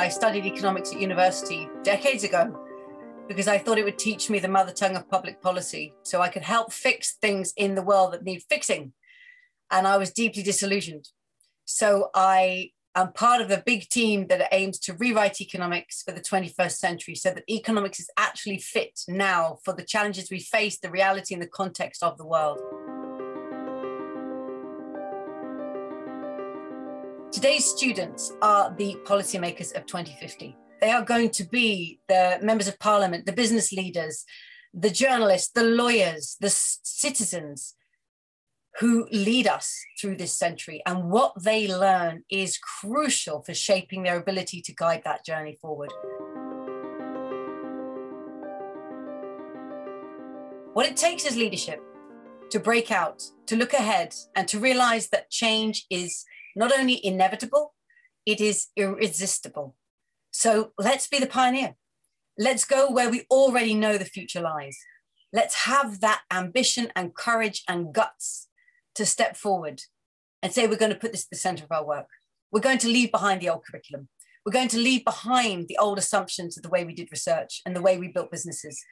I studied economics at university decades ago because I thought it would teach me the mother tongue of public policy so I could help fix things in the world that need fixing. And I was deeply disillusioned. So I am part of a big team that aims to rewrite economics for the 21st century so that economics is actually fit now for the challenges we face, the reality and the context of the world. Today's students are the policymakers of 2050. They are going to be the members of parliament, the business leaders, the journalists, the lawyers, the citizens who lead us through this century. And what they learn is crucial for shaping their ability to guide that journey forward. What it takes is leadership to break out, to look ahead, and to realize that change is not only inevitable, it is irresistible. So let's be the pioneer. Let's go where we already know the future lies. Let's have that ambition and courage and guts to step forward and say, we're going to put this at the center of our work. We're going to leave behind the old curriculum. We're going to leave behind the old assumptions of the way we did research and the way we built businesses.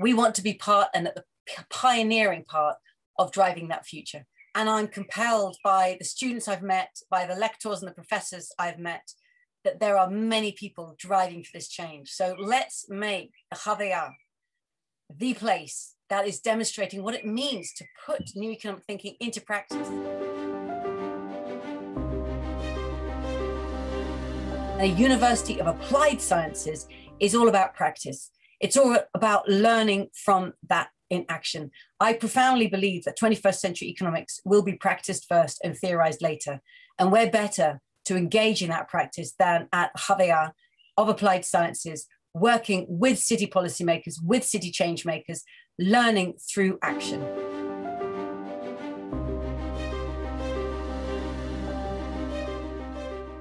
We want to be part and at the pioneering part of driving that future. And I'm compelled by the students I've met, by the lectors and the professors I've met, that there are many people driving for this change. So let's make HvA the place that is demonstrating what it means to put new economic thinking into practice. A University of Applied Sciences is all about practice. It's all about learning from that in action. I profoundly believe that 21st century economics will be practiced first and theorized later. And we're better to engage in that practice than at HvA of Applied Sciences, working with city policymakers, with city change makers, learning through action.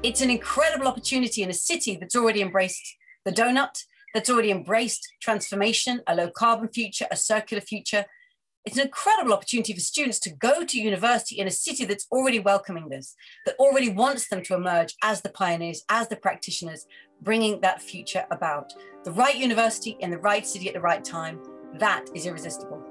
It's an incredible opportunity in a city that's already embraced the donut, that's already embraced transformation, a low carbon future, a circular future, it's an incredible opportunity for students to go to university in a city that's already welcoming this, that already wants them to emerge as the pioneers, as the practitioners, bringing that future about. The right university in the right city at the right time, that is irresistible.